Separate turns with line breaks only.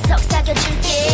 속삭여줄게.